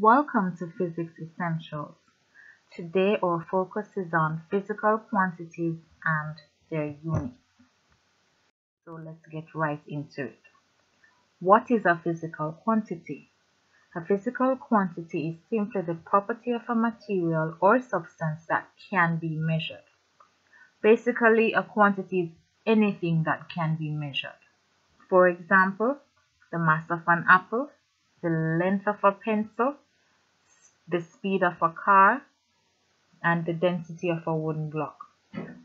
Welcome to Physics Essentials. Today our focus is on physical quantities and their units. So let's get right into it. What is a physical quantity? A physical quantity is simply the property of a material or substance that can be measured. Basically, a quantity is anything that can be measured. For example, the mass of an apple, the length of a pencil, the speed of a car, and the density of a wooden block.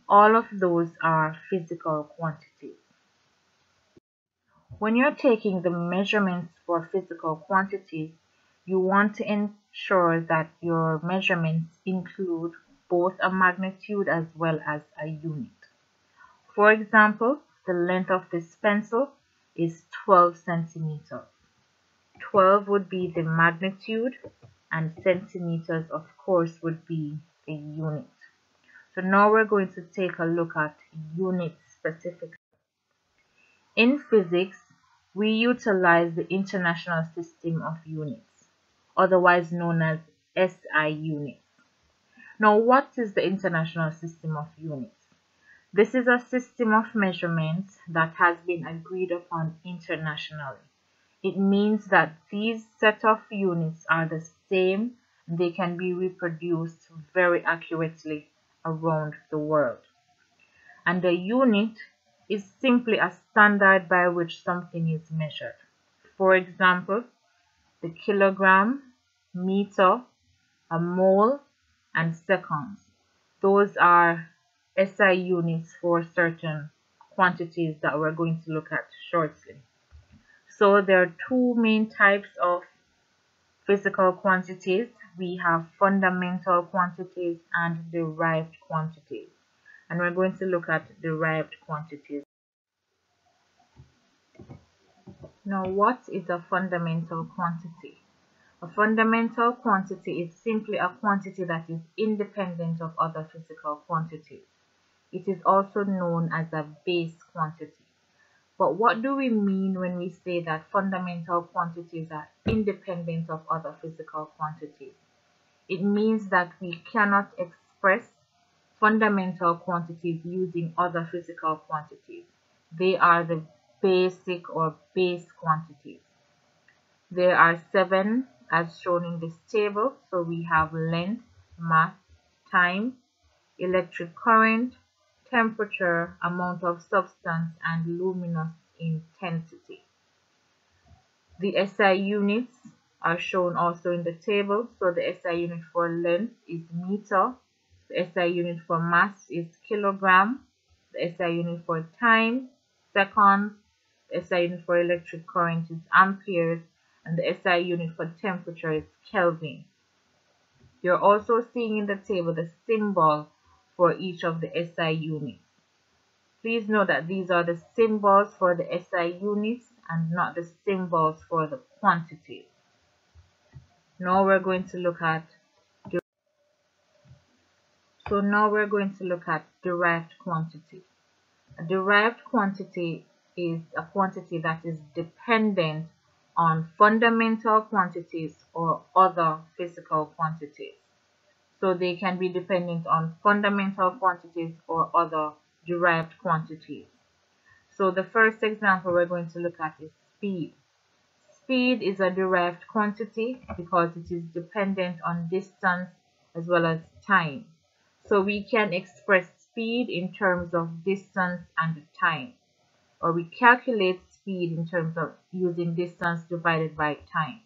All of those are physical quantities. When you're taking the measurements for physical quantities, you want to ensure that your measurements include both a magnitude as well as a unit. For example, the length of this pencil is 12 centimeters. 12 would be the magnitude and centimeters of course would be the unit. So now we're going to take a look at units specifically. In physics, we utilize the International System of Units, otherwise known as SI units. Now, what is the International System of Units? This is a system of measurements that has been agreed upon internationally. It means that these set of units are the same and they can be reproduced very accurately around the world. And a unit is simply a standard by which something is measured. For example, the kilogram, meter, a mole, and seconds. Those are SI units for certain quantities that we're going to look at shortly. So there are two main types of physical quantities. We have fundamental quantities and derived quantities. And we're going to look at derived quantities. Now, what is a fundamental quantity? A fundamental quantity is simply a quantity that is independent of other physical quantities. It is also known as a base quantity. But what do we mean when we say that fundamental quantities are independent of other physical quantities? It means that we cannot express fundamental quantities using other physical quantities. They are the basic or base quantities. There are seven as shown in this table. So we have length, mass, time, electric current, temperature, amount of substance, and luminous intensity. The SI units are shown also in the table. So the SI unit for length is meter, the SI unit for mass is kilogram, the SI unit for time, seconds, the SI unit for electric current is amperes, and the SI unit for temperature is Kelvin. You're also seeing in the table the symbol for each of the SI units. Please note that these are the symbols for the SI units and not the symbols for the quantities. Now we're going to look at so now we're going to look at derived quantity. A derived quantity is a quantity that is dependent on fundamental quantities or other physical quantities. So they can be dependent on fundamental quantities or other derived quantities. So the first example we're going to look at is speed. Speed is a derived quantity because it is dependent on distance as well as time. So we can express speed in terms of distance and time. Or we calculate speed in terms of using distance divided by time.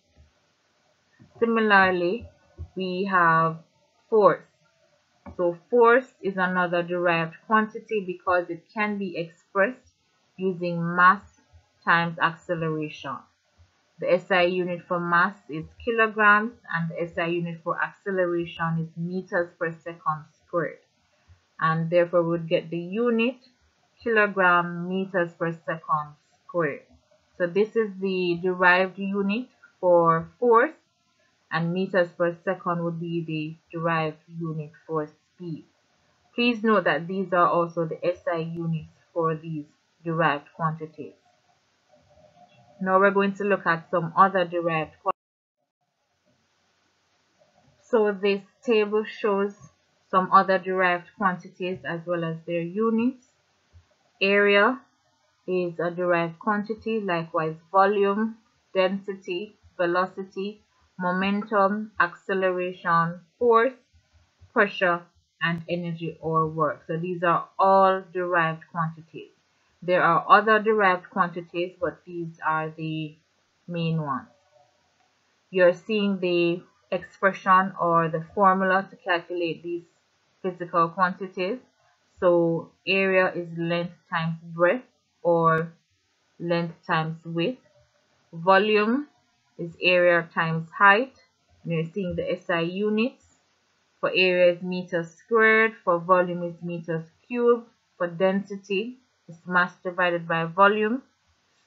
Similarly, we have force. So force is another derived quantity because it can be expressed using mass times acceleration. The SI unit for mass is kilograms and the SI unit for acceleration is meters per second squared. And therefore we would get the unit kilogram meters per second squared. So this is the derived unit for force and meters per second would be the derived unit for speed. Please note that these are also the SI units for these derived quantities. Now we're going to look at some other derived quantities. So this table shows some other derived quantities as well as their units. Area is a derived quantity, likewise volume, density, velocity, momentum, acceleration, force, pressure, and energy or work. So these are all derived quantities. There are other derived quantities, but these are the main ones. You're seeing the expression or the formula to calculate these physical quantities. So area is length times breadth or length times width. Volume is area times height. And you're seeing the SI units. For area is meters squared. For volume is meters cubed. For density is mass divided by volume.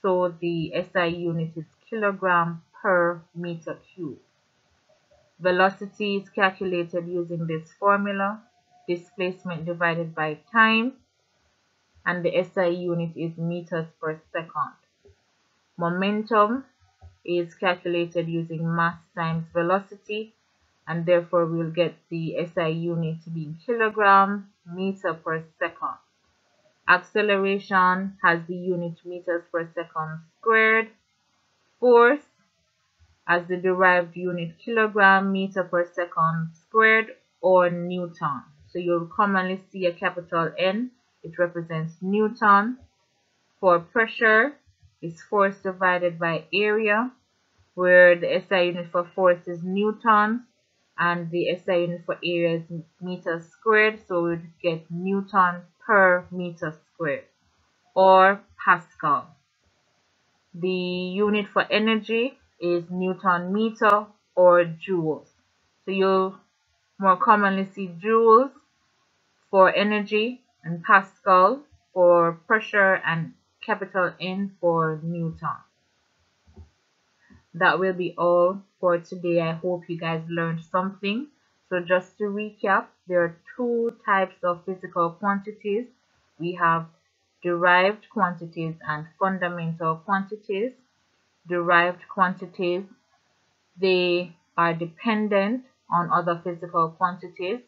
So the SI unit is kilogram per meter cubed. Velocity is calculated using this formula. Displacement divided by time. And the SI unit is meters per second. Momentum is calculated using mass times velocity and therefore we'll get the SI unit to be kilogram meter per second. Acceleration has the unit meters per second squared. Force as the derived unit kilogram meter per second squared or Newton. So you'll commonly see a capital N. It represents Newton. For pressure, is force divided by area, where the SI unit for force is newtons and the SI unit for area is meters squared, so we would get newton per meter squared or Pascal. The unit for energy is newton meter or joules. So you'll more commonly see joules for energy and Pascal for pressure and capital N for Newton. That will be all for today. I hope you guys learned something. So just to recap, there are two types of physical quantities. We have derived quantities and fundamental quantities. Derived quantities, they are dependent on other physical quantities,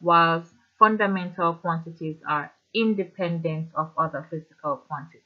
whilst fundamental quantities are independent of other physical quantities.